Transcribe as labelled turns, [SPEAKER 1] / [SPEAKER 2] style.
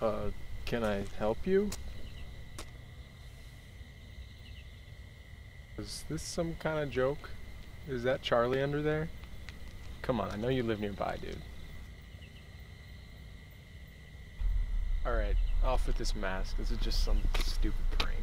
[SPEAKER 1] Uh, can I help you? Is this some kind of joke? Is that Charlie under there? Come on, I know you live nearby, dude. Alright, off with this mask. This is just some stupid prank.